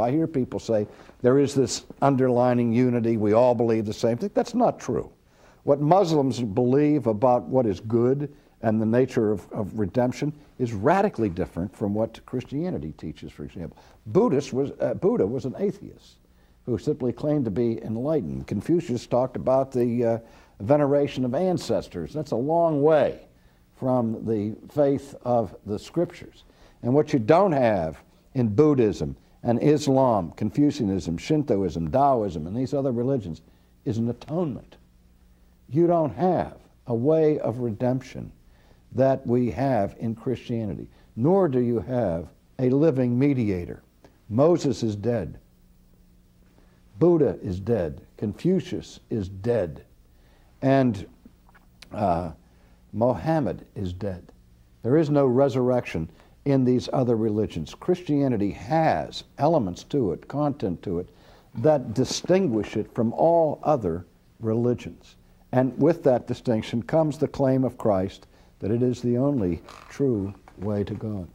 I hear people say there is this underlining unity, we all believe the same thing, that's not true. What Muslims believe about what is good and the nature of, of redemption is radically different from what Christianity teaches, for example. Buddhist was, uh, Buddha was an atheist who simply claimed to be enlightened. Confucius talked about the uh, veneration of ancestors. That's a long way from the faith of the scriptures. And what you don't have in Buddhism and Islam, Confucianism, Shintoism, Taoism, and these other religions is an atonement. You don't have a way of redemption that we have in Christianity, nor do you have a living mediator. Moses is dead. Buddha is dead. Confucius is dead. And uh, Mohammed is dead. There is no resurrection in these other religions. Christianity has elements to it, content to it, that distinguish it from all other religions. And with that distinction comes the claim of Christ that it is the only true way to God.